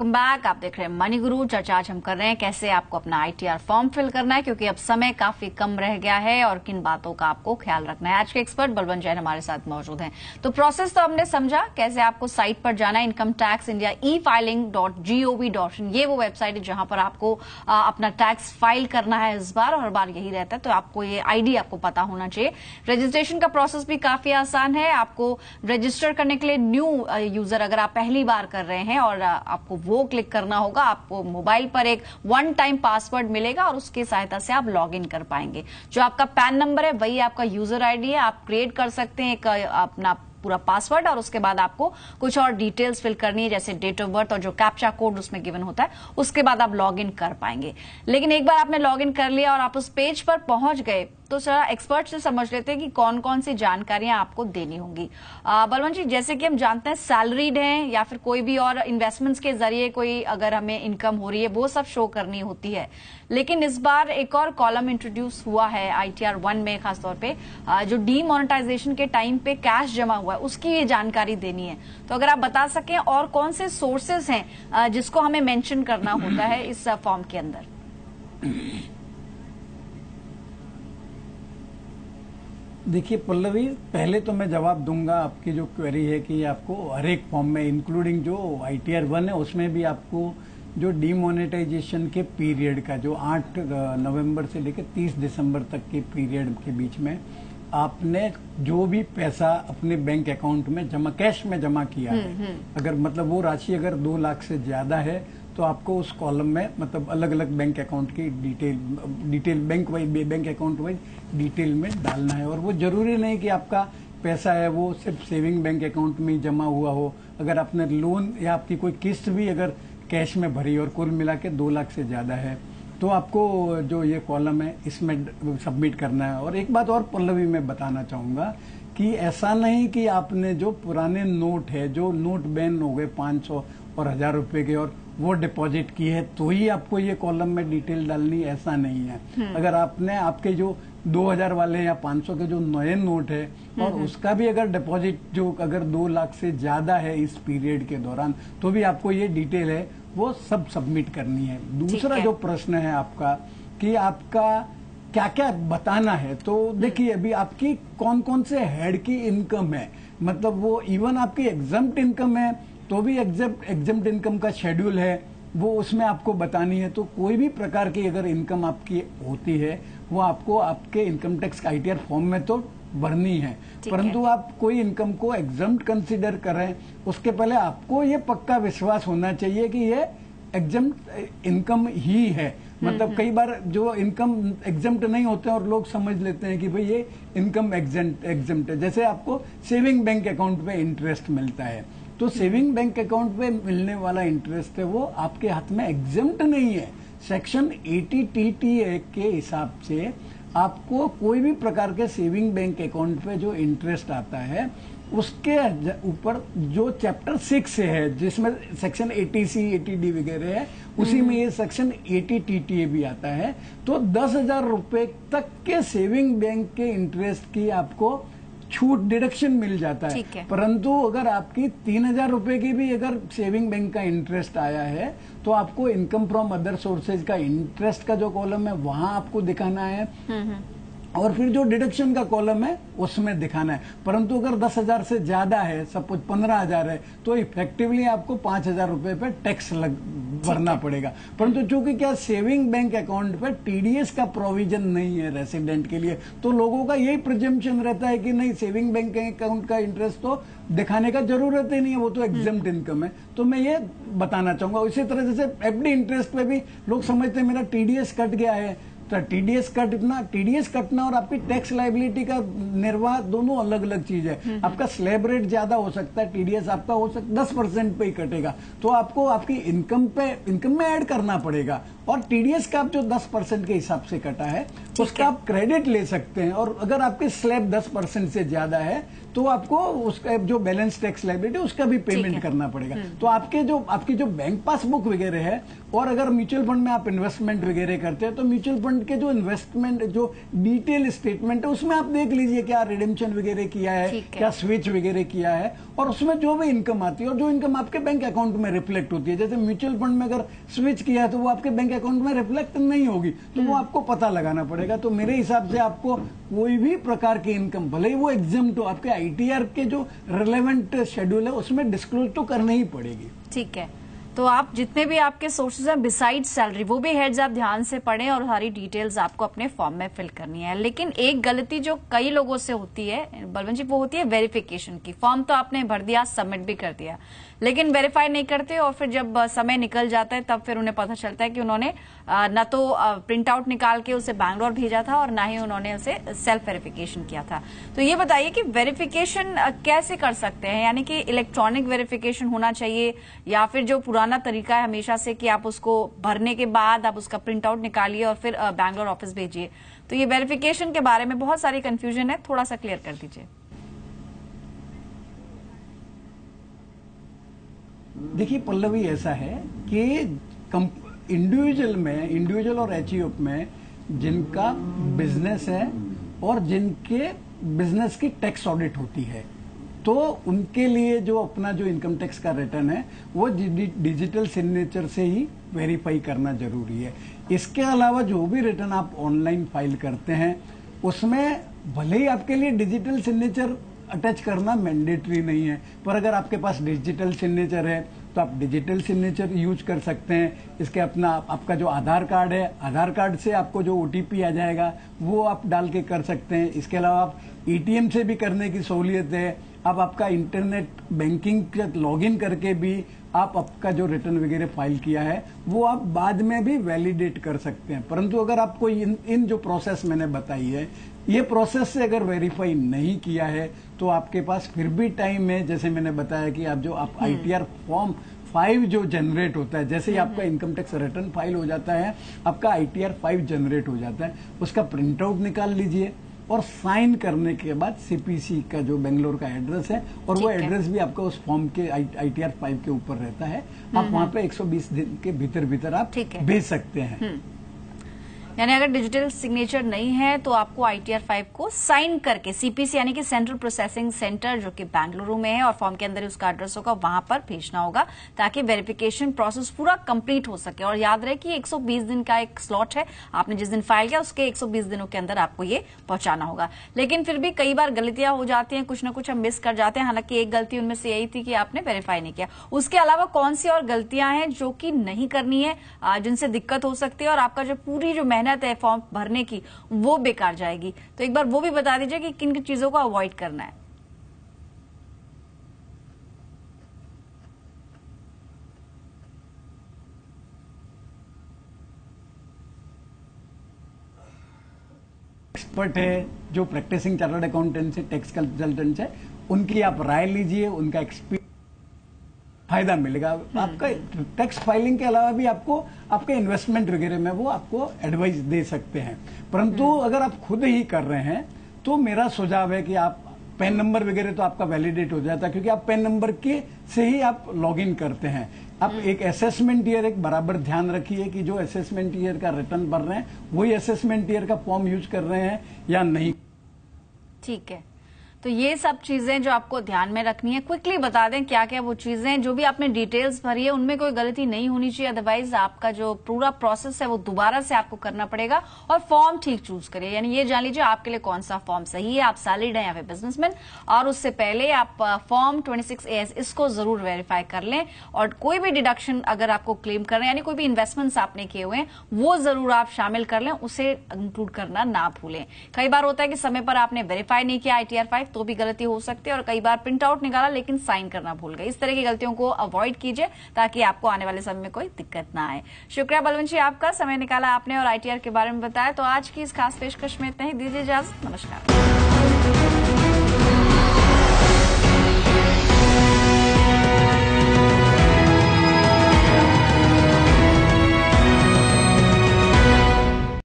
Welcome back आप देख रहे हैं मनी गुरु चर्चा आज हम कर रहे हैं कैसे आपको अपना आईटीआर फॉर्म फिल करना है, क्योंकि अब समय काफ़ी कम रह गया है और किन बातों का आपको ख्याल रखना है। आज के एक्सपर्ट बलवंत जैन हमारे साथ मौजूद हैं। तो प्रोसेस तो हमने समझा कैसे आपको साइट पर जाना है income tax India e filing dot GOV dot in ये वो वेबसाइट है जहाँ पर आपको अपना टैक्स फ़ाइल करना है इस बार और हर बार यही रहता है। तो आपको ये आईडी आपको पता होना चाहिए। रजिस्ट्रेशन का प्रोसेस भी काफ़ी आसान है। आपको रजिस्टर करने के लिए न्यू यूज़र अगर आप पहली बार कर रहे हैं और आपको वो क्लिक करना होगा, आपको मोबाइल पर एक वन टाइम पासवर्ड मिलेगा और उसकी सहायता से आप लॉग इन कर पाएँगे। जो आपका पैन नंबर है, वही आपका यूज़र आईडी है, आप क्रिएट कर सकते हैं एक, अपना पूरा पासवर्ड और उसके बाद आपको कुछ और डिटेल्स फिल करनी है, जैसे डेट ऑफ़ बर्थ और जो कैप्चा कोड उसमें गिवन होता है, उसके बाद आप लॉग इन कर पाएँगे। लेकिन एक बार आपने लॉग इन कर लिया और आप उस पेज पर पहुँच गए तो जरा एक्सपर्ट से समझ लेते हैं कि कौन कौन सी जानकारियाँ आपको देनी होंगी। बलवंत जी, जैसे कि हम जानते हैं सैलरीड हैं या फिर कोई भी और इन्वेस्टमेंट्स के ज़रिए कोई अगर हमें इनकम हो रही है, वो सब शो करनी होती है। लेकिन इस बार एक और कॉलम इंट्रोड्यूस हुआ है आईटीआर वन में खासतौर पे जो डीमोनेटाइजेशन के टाइम पे कैश जमा हुआ है, उसकी ये जानकारी देनी है। तो अगर आप बता सकें और कौन से सोर्सेज हैं जिसको हमें मेंशन करना होता है इस फॉर्म के अंदर। देखिए पल्लवी पहले तो मैं जवाब दूँगा आपकी जो क्वेरी है कि आपको हर एक फॉर्म में इंक्लूडिंग जो आईटीआर वन है उसमें भी आपको जो डीमोनेटाइजेशन के पीरियड का जो 8 नवंबर से लेकर 30 दिसंबर तक के पीरियड के बीच में आपने जो भी पैसा अपने बैंक अकाउंट में जमा कैश में जमा किया है हम्म, हम्म। अगर मतलब वो राशि अगर दो लाख से ज़्यादा है तो आपको उस कॉलम में मतलब अलग अलग बैंक अकाउंट की detail detail bank wise bank account wise detail में डालना है। और वो ज़रूरी नहीं कि आपका पैसा है, वो सिर्फ़ सेविंग बैंक अकाउंट में जमा हुआ हो। अगर आपने लोन या आपकी कोई किस्त भी अगर कैश में भरी और कुल मिला के दो लाख से ज़्यादा है तो आपको जो ये कॉलम है, इसमें सबमिट करना है। और एक बात और पल्लवी में बताना चाहूँगा कि ऐसा नहीं कि आपने जो पुराने नोट है, जो नोट बैन हो गए पाँच सौ और हज़ार रुपये के, और वो डिपॉजिट की है तो ही आपको ये कॉलम में डिटेल डालनी ऐसा नहीं है। हम्म। अगर आपने आपके जो 2000 वाले या 500 के जो नए नोट है और हम्म, हम्म। उसका भी अगर डिपॉजिट जो अगर दो लाख से ज़्यादा है इस पीरियड के दौरान तो भी आपको ये डिटेल है वो सब सबमिट करनी है। दूसरा जो प्रश्न है आपका कि आपका क्या क्या बताना है तो देखिए अभी आपकी कौन कौन से हेड की इनकम है? मतलब वो इवन आपकी एग्ज़ाम इनकम है तो भी एग्ज़ाम एग्ज़ाम इनकम का शेड्यूल है वो उसमें आपको बतानी है। तो कोई भी प्रकार की अगर इनकम आपकी होती है वो आपको आपके इनकम टैक्स का आईटीआर फॉर्म में तो भरनी है। परंतु आप कोई इनकम को एग्ज़ाम कंसिडर करें उसके पहले आपको ये पक्का विश्वास होना चाहिए कि ये एग्ज़ाम इनकम ही है। हम्म, मतलब हम्म। कई बार जो इनकम एग्जाम्ट नहीं होते और लोग समझ लेते हैं कि भाई ये इनकम एग्जाम्ट है। जैसे आपको सेविंग बैंक अकाउंट पे इंटरेस्ट मिलता है। तो सेविंग बैंक अकाउंट पे मिलने वाला इंटरेस्ट है, वो आपके हाथ में एग्जाम्ट नहीं है। Section eighty T T act के हिसाब से आपको कोई भी प्रकार के सेविंग बैंक अकाउंट पे जो इंटरेस्ट आता है, उसके ऊपर जो चैप्टर सिक्स है, जिसमें section eighty C eighty D वगैरह है, उसी में ये section eighty T T A भी आता है। तो दस हज़ार रुपए तक के सेविंग बैंक के इंटरेस्ट की आपको छूट डिडक्शन मिल जाता है, है। परंतु अगर आपकी तीन हज़ार रुपये की भी अगर सेविंग बैंक का इंटरेस्ट आया है तो आपको इनकम फ्रॉम अदर सोर्सेज का इंटरेस्ट का जो कॉलम है वहाँ आपको दिखाना है हम्म, हम्म। और फिर जो डिडक्शन का कॉलम है उसमें दिखाना है। परंतु अगर दस हज़ार से ज़्यादा है सपोज़ पंद्रह हज़ार है तो इफेक्टिवली आपको पाँच हज़ार रुपये पे टैक्स लग भरना पड़ेगा। परंतु चूँकि क्या सेविंग बैंक अकाउंट पे टीडीएस का प्रोविज़न नहीं है रेसिडेंट के लिए तो लोगों का यही प्रिजम्पन रहता है कि नहीं सेविंग बैंक अकाउंट का इंटरेस्ट तो दिखाने का ज़रूरत ही नहीं है वो तो एग्ज़ाम इनकम है। तो मैं ये बताना चाहूँगा इसी तरह जैसे एफडी इंटरेस्ट पे भी लोग समझते हैं मेरा टीडीएस कट गया है टीडीएस कटना टीडीएस कटना और आपकी टैक्स लाइबिलिटी का निर्वाह दोनों अलग अलग चीज़ है। हम्म, हम्म। आपका स्लैब रेट ज़्यादा हो सकता है टीडीएस आपका हो सकता दस परसेंट पे ही कटेगा। तो आपको आपकी इनकम पे इनकम में ऐड करना पड़ेगा। और टीडीएस का आप जो दस परसेंट के हिसाब से कटा है उसका आप क्रेडिट ले सकते हैं। और अगर आपके स्लैब दस परसेंट से ज़्यादा है तो आपको उसका जो बैलेंस टैक्स लाइबिलिटी उसका भी पेमेंट करना पड़ेगा। तो आपके जो आपकी जो बैंक पासबुक वगैरह है और अगर म्यूचुअल फंड में आप इन्वेस्टमेंट वगैरह करते हैं तो म्यूचुअल फंड के जो इन्वेस्टमेंट जो डिटेल स्टेटमेंट है उसमें आप देख लीजिए क्या रिडेम्पशन वगैरह किया है है। क्या स्विच वगैरह किया है और उसमें जो भी इनकम आती है और जो इनकम आपके बैंक अकाउंट में रिफ्लेक्ट होती है जैसे म्यूचुअल फंड में अगर स्विच किया है तो वो आपके बैंक अकाउंट में रिफ्लेक्ट नहीं होगी तो वो आपको पता लगाना पड़ेगा। तो मेरे हिसाब से आपको कोई भी प्रकार की इनकम भले ही वो एग्ज़ाम तो आपके आईटीआर के जो रिलेवेंट शेड्यूल है उसमें डिस्क्लोज तो करनी ही पड़ेगी। ठीक है। तो आप जितने भी आपके सोर्सेज हैं बिसाइड सैलरी वो भी हेड्स आप ध्यान से पढ़ें और सारी डिटेल्स आपको अपने फॉर्म में फिल करनी है। लेकिन एक गलती जो कई लोगों से होती है, बलवंत जी, वो होती है वेरिफिकेशन की। फॉर्म तो आपने भर दिया सबमिट भी कर दिया। लेकिन वेरीफाई नहीं करते और फिर जब समय निकल जाता है, तब फिर उन्हें पता चलता है कि उन्होंने न तो प्रिंट आउट निकाल के उसे बैंगलोर भेजा था और ना ही उन्होंने उसे सेल्फ वेरिफिकेशन किया था। तो ये बताइए कि वेरिफिकेशन कैसे कर सकते हैं? यानी कि इलेक्ट्रॉनिक वेरिफिकेशन होना चाहिए या फिर जो पुराना तरीका है हमेशा से कि आप उसको भरने के बाद आप उसका प्रिंट आउट निकालिए और फिर बैंगलोर ऑफ़िस भेजिए। तो ये वेरिफिकेशन के बारे में बहुत सारी कंफ्यूजन है थोड़ा सा क्लियर कर दीजिए। देखिए पल्लवी, ऐसा है कि इंडिविजुअल में इंडिविजुअल और एच में जिनका बिज़नेस है और जिनके बिज़नेस की टैक्स ऑडिट होती है तो उनके लिए जो अपना जो इनकम टैक्स का रिटर्न है, वो डिजिटल सिग्नेचर से ही वेरीफाई करना ज़रूरी है। इसके अलावा जो भी रिटर्न आप ऑनलाइन फ़ाइल करते हैं, उसमें भले ही आपके लिए डिजिटल सिग्नेचर अटैच करना मैंडेटरी नहीं है, पर अगर आपके पास डिजिटल सिग्नेचर है तो आप डिजिटल सिग्नेचर यूज़ कर सकते हैं। इसके अपना, आपका जो आधार कार्ड है, आधार कार्ड से आपको जो ओटीपी आ जाएगा, वो आप डाल के कर सकते हैं। इसके अलावा आप एटीएम से भी करने की सहूलियत है अब आपका इंटरनेट बैंकिंग लॉगिन करके भी आप आपका जो रिटर्न वगैरह फ़ाइल किया है वो आप बाद में भी वैलिडेट कर सकते हैं। परंतु अगर आपको इन इन जो प्रोसेस मैंने बताई है ये प्रोसेस से अगर वेरीफाई नहीं किया है तो आपके पास फिर भी टाइम है। जैसे मैंने बताया कि आप जो आप आईटीआर फॉर्म फाइव जो जनरेट होता है जैसे ही आपका इनकम टैक्स रिटर्न फ़ाइल हो जाता है आपका आईटीआर फाइव जनरेट हो जाता है उसका प्रिंट आउट निकाल लीजिए। और साइन करने के बाद सीपीसी का जो बेंगलोर का एड्रेस है और वो एड्रेस भी आपका उस फॉर्म के आईटीआर फाइव के ऊपर रहता है। आप वहाँ पे 120 दिन के भीतर भीतर आप भेज सकते हैं। यानी अगर डिजिटल सिग्नेचर नहीं है तो आपको आईटीआर फाइव को साइन करके सीपीसी यानी कि सेंट्रल प्रोसेसिंग सेंटर जो कि बेंगलुरु में है, और फॉर्म के अंदर उसका एड्रेस होगा, वहाँ पर भेजना होगा, ताकि वेरिफिकेशन प्रोसेस पूरा कंप्लीट हो सके। और याद रहे कि 120 दिन का एक स्लॉट है। आपने जिस दिन फ़ाइल किया, उसके 120 दिनों के अंदर आपको ये पहुंचाना होगा। लेकिन फिर भी कई बार गलतियाँ हो जाती हैं, कुछ ना कुछ हम मिस कर जाते हैं। हालाँकि एक गलती उनमें से यही थी कि आपने वेरीफाई नहीं किया। उसके अलावा कौन सी और गलतियाँ हैं जो कि नहीं करनी है जिनसे दिक्कत हो सकती है, और आपका जो पूरी जो मेहनत है फॉर्म भरने की, वो बेकार जाएगी। तो एक बार वो भी बता दीजिए कि किन किन चीज़ों को अवॉइड करना है। एक्सपर्ट है, जो प्रैक्टिसिंग चार्टर्ड अकाउंटेंट से टैक्स कंसल्टेंट है, उनकी आप राय लीजिए, उनका एक्सपीरियंस फ़ायदा मिलेगा। आपका टैक्स फाइलिंग के अलावा भी आपको आपके इन्वेस्टमेंट वगैरह में वो आपको एडवाइस दे सकते हैं। परंतु अगर आप खुद ही कर रहे हैं तो मेरा सुझाव है कि आप पेन नंबर वगैरह तो आपका वैलिडेट हो जाता है क्योंकि आप पेन नंबर के से ही आप लॉग इन करते हैं। आप एक असेसमेंट ईयर एक बराबर ध्यान रखिए कि जो असेसमेंट ईयर का रिटर्न भर रहे हैं वही असेसमेंट ईयर का फॉर्म यूज़ कर रहे हैं या नहीं। ठीक है। तो ये सब चीज़ें जो आपको ध्यान में रखनी है क्विकली बता दें क्या क्या वो चीज़ें जो भी आपने डिटेल्स भरी है, उनमें कोई गलती नहीं होनी चाहिए। अदरवाइज़ आपका जो पूरा प्रोसेस है, वो दोबारा से आपको करना पड़ेगा और फॉर्म ठीक चूज़ करिए। यानी ये जान लीजिए आपके लिए कौन सा फॉर्म सही है। आप सैलिड है या फिर बिजनेसमैन और उससे पहले आप फॉर्म 26 एस इसको ज़रूर वेरीफाई कर लें। और कोई भी डिडक्शन अगर आपको क्लेम कर रहे हैं, यानी कोई भी इन्वेस्टमेंट्स आपने किए हुए हैं, वो ज़रूर आप शामिल कर लें, उसे इंक्लूड करना ना भूलें। कई बार होता है कि समय पर आपने वेरीफाई नहीं किया आईटीआर फाइव तो भी गलती हो सकती है और कई बार प्रिंट आउट निकाला, लेकिन साइन करना भूल गए। इस तरह की गलतियों को अवॉइड कीजिए ताकि आपको आने वाले समय में कोई दिक्कत ना आए। शुक्रिया बलवंशी आपका समय निकाला आपने और आईटीआर के बारे में बताया। तो आज की इस खास पेशकश में इतना ही। दीजिए इजाज़त। नमस्कार।